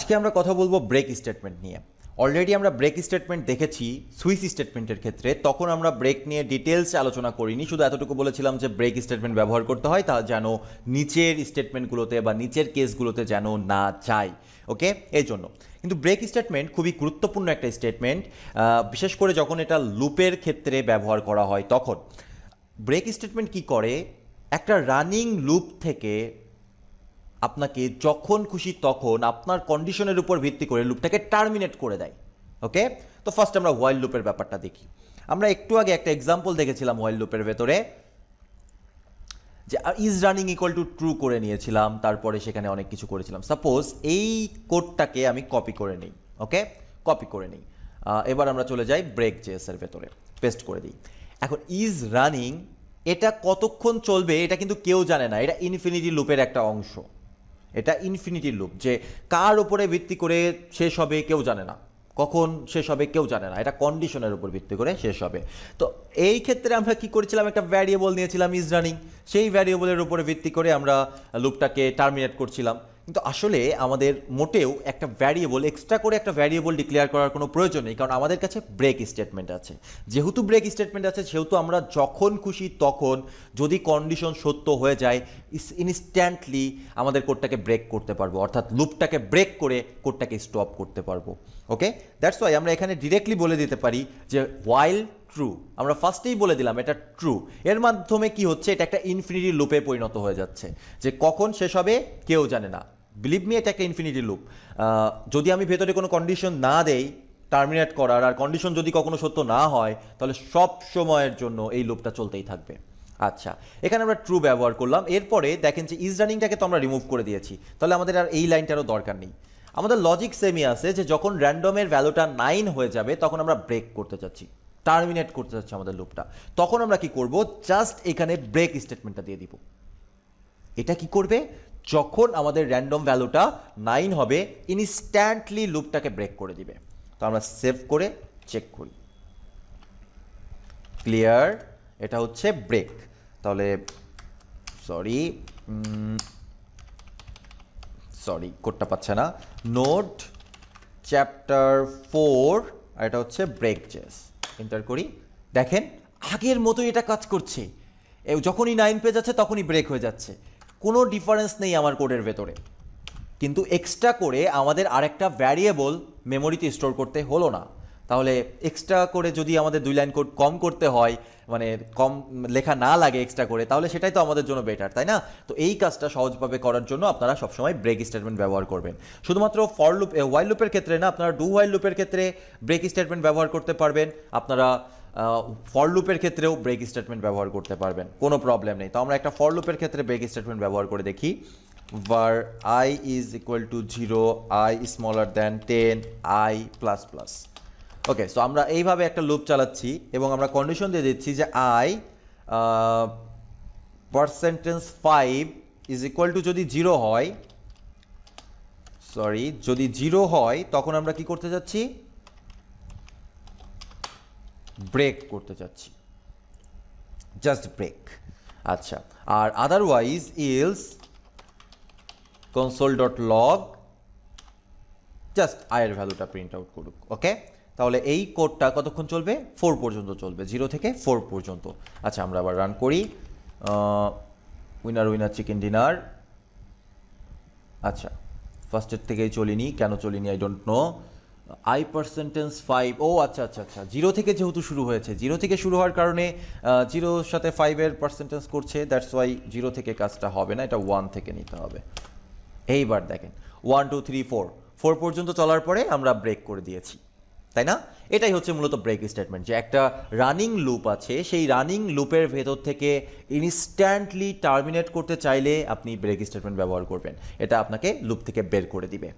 আজকে আমরা কথা বলব ব্রেক স্টেটমেন্ট নিয়ে। অলরেডি আমরা ব্রেক স্টেটমেন্ট দেখেছি সুইচ স্টেটমেন্টের ক্ষেত্রে। তখন আমরা ব্রেক নিয়ে ডিটেলস আলোচনা করিনি, শুধু এতটুকু বলেছিলাম যে ব্রেক স্টেটমেন্ট ব্যবহার করতে হয়, তা যেন নিচের স্টেটমেন্টগুলোতে বা নিচের কেসগুলোতে যেন না যায়। ওকে এই জন্য। কিন্তু ব্রেক স্টেটমেন্ট খুবই গুরুত্বপূর্ণ একটা স্টেটমেন্ট বিশেষ করে যখন এটা লুপের ক্ষেত্রে ব্যবহার করা হয়, তখন। ব্রেক স্টেটমেন্ট কি করে? একটা রানিং লুপ থেকে আপনাকে যখন খুশি তখন আপনার কন্ডিশনের উপর ভিত্তি করে লুপটাকে টার্মিনেট করে দেয় ওকে তো ফার্স্ট আমরা ওয়াইল্ড লুপের ব্যাপারটা দেখি। আমরা একটু আগে একটা এক্সাম্পল দেখেছিলাম ওয়াইল্ড লুপের ভেতরে, যে is running equal to true করে নিয়েছিলাম, তারপরে সেখানে অনেক কিছু করেছিলাম। সাপোজ এই কোডটাকে আমি কপি করে নিই ওকে কপি করে নিই। এবার আমরা চলে যাই ব্রেক জেএসের ভেতরে পেস্ট করে দিই। এখন ইজ রানিং এটা কতক্ষণ চলবে এটা কিন্তু কেউ জানে না, এটা ইনফিনিটি লুপের একটা অংশ। এটা ইনফিনিটির লুপ যে কার ওপরে ভিত্তি করে শেষ হবে কেউ জানে না। কখন শেষ হবে কেউ জানে না। এটা কন্ডিশনের উপর ভিত্তি করে শেষ হবে। তো এই ক্ষেত্রে আমরা কি করেছিলাম? একটা ভ্যারিয়েবল নিয়েছিলাম ইজ রানিং সেই ভ্যারিয়েবলের উপরে ভিত্তি করে আমরা লুপটাকে টার্মিনেট করছিলাম। কিন্তু আসলে আমাদের মোটেও একটা ভ্যারিয়েবল এক্সট্রা করে একটা ভ্যারিয়েবল ডিক্লেয়ার করার কোনো প্রয়োজন নেই, কারণ আমাদের কাছে ব্রেক স্টেটমেন্ট আছে। যেহেতু ব্রেক স্টেটমেন্ট আছে, সেহেতু আমরা যখন খুশি তখন যদি কন্ডিশন সত্য হয়ে যায় ইনস্ট্যান্টলি আমাদের কোডটাকে ব্রেক করতে পারব, অর্থাৎ লুপটাকে ব্রেক করে কোডটাকে স্টপ করতে পারব। ওকে দ্যাটস ওয়াই আমরা এখানে ডিরেক্টলি বলে দিতে পারি যে ওয়াইল ট্রু আমরা ফার্স্টেই বলে দিলাম এটা ট্রু এর মাধ্যমে কি হচ্ছে? এটা একটা ইনফিনিটি লুপে পরিণত হয়ে যাচ্ছে। যে কখন শেষ হবে? কেউ জানে না। বিলিভ মি এটা একটা ইনফিনিটি লুপ যদি আমি ভেতরে কোনো কন্ডিশন না দেই টার্মিনেট করার, আর কন্ডিশন যদি কখনো সত্য না হয়, তাহলে সব সময়ের জন্য এই লুপটা চলতেই থাকবে। আচ্ছা এখানে আমরা ট্রু ব্যবহার করলাম। এরপরে দেখেন যে ইজ রানিংটাকে তো আমরা রিমুভ করে দিয়েছি। তাহলে আমাদের আর এই লাইনটারও দরকার নেই। আমাদের লজিক সেমই আছে যে যখন র্যান্ডমের ভ্যালুটা নাইন হয়ে যাবে, তখন আমরা ব্রেক করতে চাচ্ছি। টার্মিনেট করতে চাচ্ছি আমাদের লুপটা তখন আমরা কি করব? জাস্ট এখানে ব্রেক স্টেটমেন্টটা দিয়ে দিব। এটা কি করবে? যখন আমাদের র্যান্ডম ভ্যালুটা নাইন হবে ইনস্ট্যান্টলি লুপটাকে ব্রেক করে দিবে। তো আমরা সেভ করে চেক করি। ক্লিয়ার এটা হচ্ছে ব্রেক তাহলে সরি সরি কোডটা পাচ্ছে না। নোট চ্যাপ্টার ফোর আর এটা হচ্ছে ব্রেক চেস এন্টার করি। দেখেন, আগের মতোই এটা কাজ করছে। যখনই নাইন পেজ আছে তখনই ব্রেক হয়ে যাচ্ছে। কোনো ডিফারেন্স নেই আমার কোডের ভেতরে। কিন্তু এক্সট্রা করে আমাদের আরেকটা ভ্যারিয়েবল মেমোরিতে স্টোর করতে হলো না। তাহলে এক্সট্রা করে যদি আমাদের দুই লাইন কোড কম করতে হয় মানে কম লেখা না লাগে এক্সট্রা করে, তাহলে সেটাই তো আমাদের জন্য বেটার তাই না? তো এই কাজটা সহজভাবে করার জন্য আপনারা সবসময় ব্রেক স্টেটমেন্ট ব্যবহার করবেন। শুধুমাত্র ফর লুপ ওয়াইল লুপের ক্ষেত্রে না, আপনারা ডু ওয়াইল লুপের ক্ষেত্রে ব্রেক স্টেটমেন্ট ব্যবহার করতে পারবেন। আপনারা ফর লুপের ক্ষেত্রেও ব্রেক স্টেটমেন্ট ব্যবহার করতে পারবেন। কোনো প্রবলেম নেই। তো আমরা একটা ফর লুপের ক্ষেত্রে ব্রেক স্টেটমেন্ট ব্যবহার করে দেখি। var i is equal to 0 i smaller than 10 i plus plus okay so আমরা এইভাবে একটা লুপ চালাচ্ছি এবং আমরা কন্ডিশন দিয়ে দিচ্ছি যে i percent five is equal to যদি জিরো হয় সরি যদি জিরো হয়, তখন আমরা কি করতে যাচ্ছি? ব্রেক করতে চাচ্ছি। জাস্ট ব্রেক আচ্ছা আর otherwise else console dot log just আয়ের ভ্যালুটা প্রিন্ট আউট করুক ওকে তাহলে এই কোডটা কতক্ষণ চলবে? ফোর পর্যন্ত চলবে জিরো থেকে ফোর পর্যন্ত। আচ্ছা আমরা আবার রান করি উইনার উইনার চিকেন ডিনার আচ্ছা ফার্স্টের থেকেই চলিনি, কেন চলিনি I don't know i percent five ও আচ্ছা আচ্ছা আচ্ছা জিরো থেকে যেহেতু শুরু হয়েছে জিরো থেকে শুরু হওয়ার কারণে জিরোর সাথে ফাইভের পার্সেন্টেন্স করছে দ্যাটস ওয়াই জিরো থেকে কাজটা হবে না, এটা ওয়ান থেকে নিতে হবে। এইবার দেখেন one two three four four পর্যন্ত চলার পরে আমরা ব্রেক করে দিয়েছি, তাই না? এটাই হচ্ছে মূলত ব্রেক স্টেটমেন্ট যে একটা রানিং লুপ আছে, সেই রানিং লুপের ভেতর থেকে ইনস্ট্যান্টলি টার্মিনেট করতে চাইলে আপনি ব্রেক স্টেটমেন্ট ব্যবহার করবেন, এটা আপনাকে লুপ থেকে বের করে দিবে।